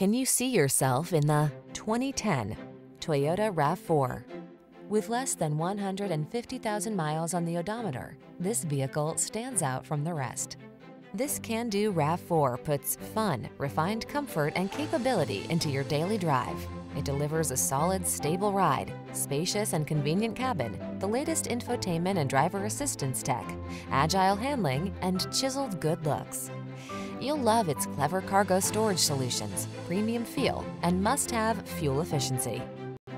Can you see yourself in the 2010 Toyota RAV4? With less than 150,000 miles on the odometer, this vehicle stands out from the rest. This can-do RAV4 puts fun, refined comfort, and capability into your daily drive. It delivers a solid, stable ride, spacious and convenient cabin, the latest infotainment and driver assistance tech, agile handling, and chiseled good looks. You'll love its clever cargo storage solutions, premium feel, and must-have fuel efficiency.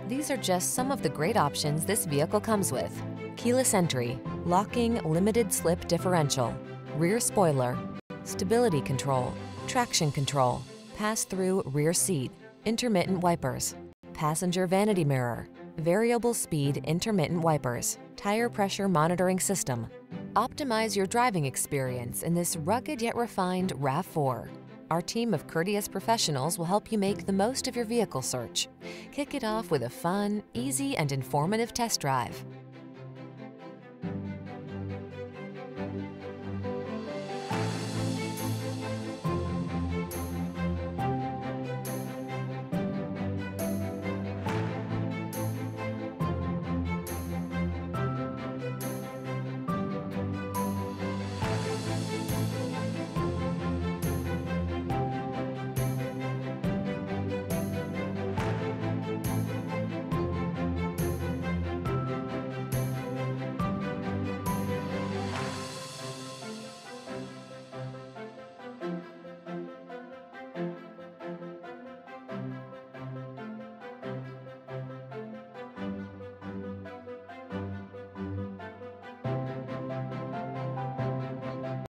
These are just some of the great options this vehicle comes with. Keyless entry, locking limited slip differential, rear spoiler, stability control, traction control, pass-through rear seat, intermittent wipers, passenger vanity mirror, variable speed intermittent wipers, tire pressure monitoring system. Optimize your driving experience in this rugged yet refined RAV4. Our team of courteous professionals will help you make the most of your vehicle search. Kick it off with a fun, easy, and informative test drive.